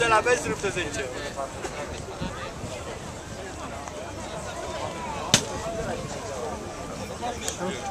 cel aveți ruptă 10. Thank.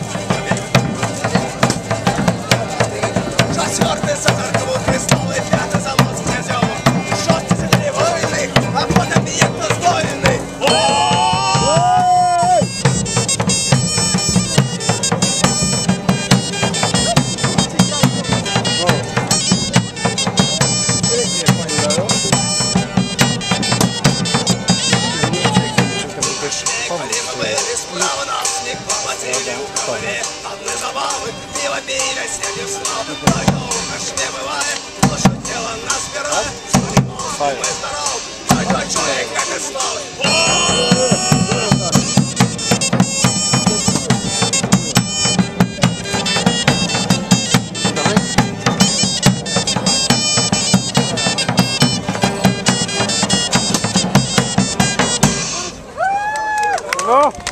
голове Одны забавы, пиво пили, сели в сном Так долго ж не бывает, лучше тело нас пера Смотри, мы здоров, такой человек, как и снова Oh!